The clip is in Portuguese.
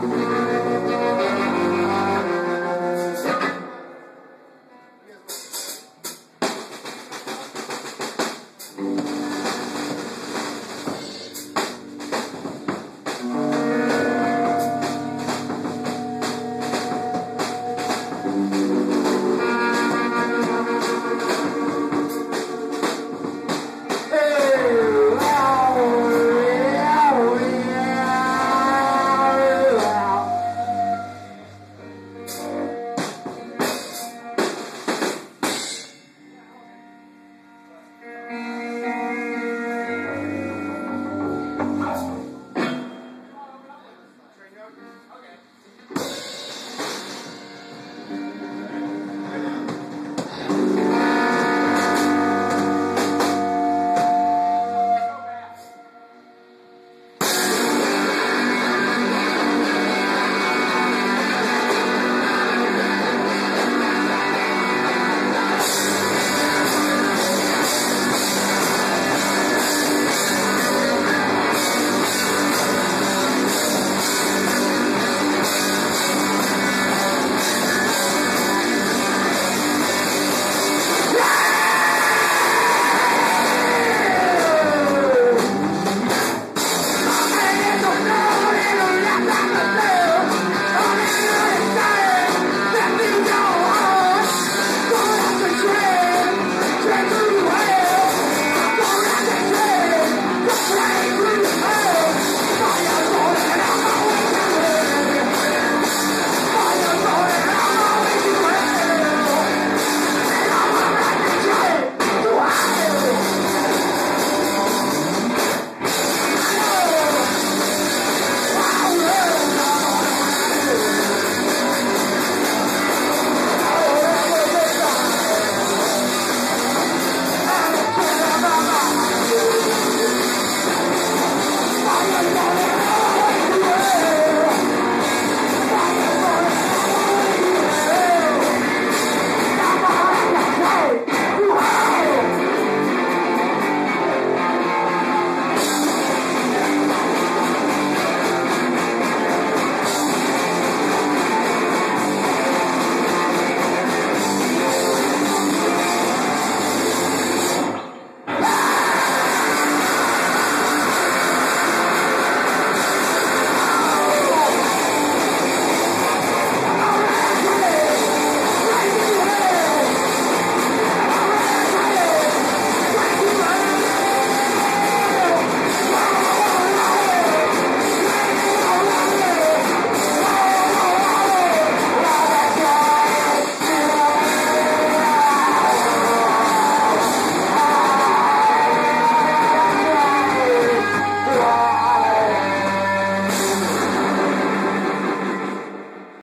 Música